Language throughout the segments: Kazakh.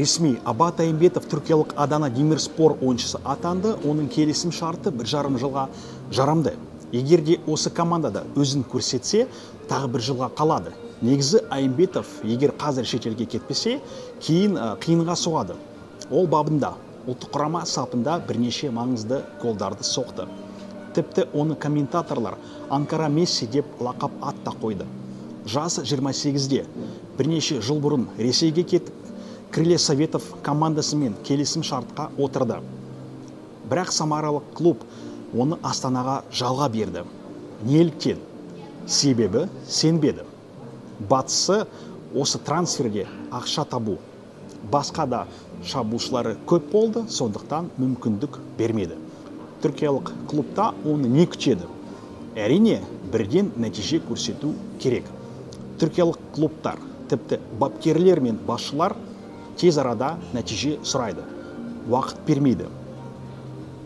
ресми абат айымбетов түркиялық адана демирспор ойыншысы атанды. Оның келісім шарты бір жарым жылға жарамды. Егер де осы командада өзін көрсетсе тағы бір жылға қалады. Негізі айымбетов егер қазір шетелге кетпесе кейін қиынға соғады. Ол бабында ұлттық құрама сапында бірнеше маңызды голдарды соқты. Тіпті оны комментаторлар анкара месси деп лақап ат та қойды. Жасы 28-де бірнеше жыл бұрын ресейге кетіп крылья советов командасымен келісім шартқа отырды. Бірақ самаралық клуб оны астанаға жалға берді. Неліктен? Себебі сенбеді. Батысы осы трансферге ақша табу. Басқа да шабуылшылары көп болды сондықтан мүмкіндік бермеді. Түркиялық клубта оны не күтеді? Әрине бірден нәтиже көрсету керек. Түркиялық клубтар. Тіпті бапкерлер мен басшылар тез арада нәтиже сұрайды. Уақыт бермейді.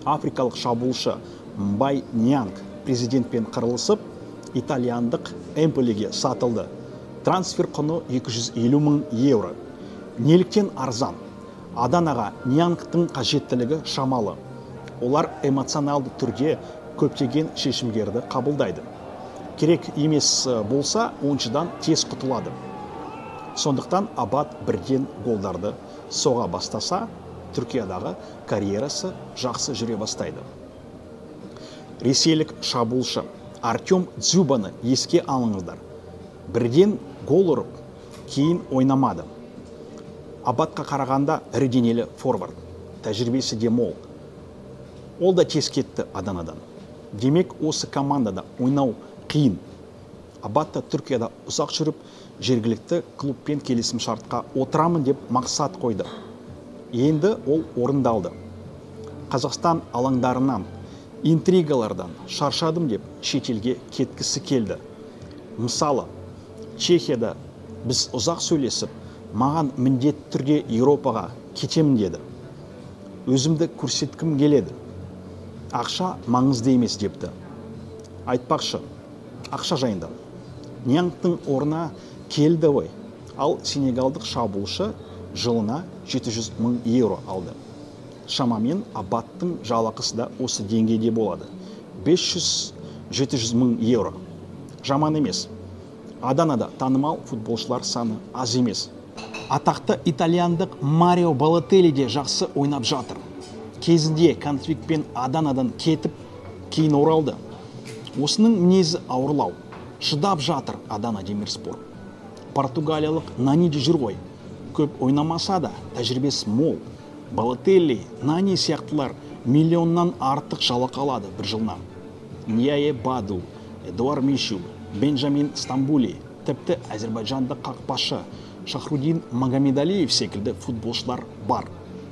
Африкалық шабуылшы мбай нянг президентпен қырылысып итальяндық эмполиге сатылды. Трансфер құны 250 мың еуро. Неліктен арзан? Аданаға ниангтың қажеттілігі шамалы. Олар эмоционалды түрде көптеген шешімдерді қабылдайды. Керек емес болса ойыншыдан тез құтылады. Сондықтан абат бірден голдарды соға бастаса түркиядағы карьерасы жақсы жүре бастайды. Ресейлік шабуылшы артем дзюбаны еске алыңыздар. Бірден гол ұрып кейін ойнамады. Абатқа қарағанда ірі денелі форвард тәжірибесі де мол. Ол да тез кетті аданадан. Демек осы командада ойнау қиын. Абат та түркияда ұзақ жүріп жергілікті клубпен келісім шартқа отырамын деп мақсат қойды. Енді ол орындалды. Қазақстан алаңдарынан интригалардан шаршадым деп шетелге кеткісі келді. Мысалы чехияда біз ұзақ сөйлесіп маған міндетті түрде еуропаға кетемін деді. Өзімді көрсеткім келеді. Ақша маңызды емес депті. Айтпақшы ақша жайында. Ниангтың орнына келді ғой. Ал сенегалдық шабуылшы жылына 700 мың еуро алды. Шамамен абаттың жалақысы да осы деңгейде болады. 500-700 мың еуро. Жаман емес. Аданада танымал футболшылар саны аз емес. Атақты итальяндық марио балотелли де жақсы ойнап жатыр. Кезінде конфликтпен аданадан кетіп кейін оралды. Осының мінезі ауырлау. Шыдап жатыр адана демирспор. Португалиялық наниди жүр ғой көп ойнамаса да тәжірибесі мол. Балотелли нани сияқтылар миллионнан артық жалақы алады бір жылына. Нияе баду эдуард мишу бенджамин стамбули тіпті әзербайжандық қақпашы шахрудин магомедалиев секілді футболшылар бар.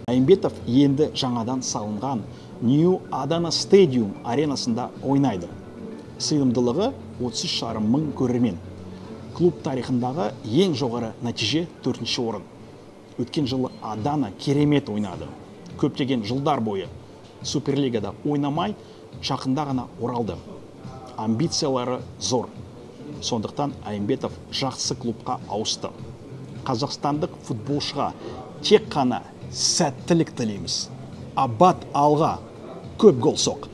Айымбетов енді жаңадан салынған нью адана стадиум аренасында ойнайды. Сыйымдылығы 33 жарым мың көрермен. Клуб тарихындағы ең жоғары нәтиже төртінші орын. Өткен жылы адана керемет ойнады. Көптеген жылдар бойы суперлигада ойнамай жақында ғана оралды. Амбициялары зор. Сондықтан айымбетов жақсы клубқа ауысты. Қазақстандық футболшыға тек қана сәттілік тілейміз. Абат алға көп гол соқ.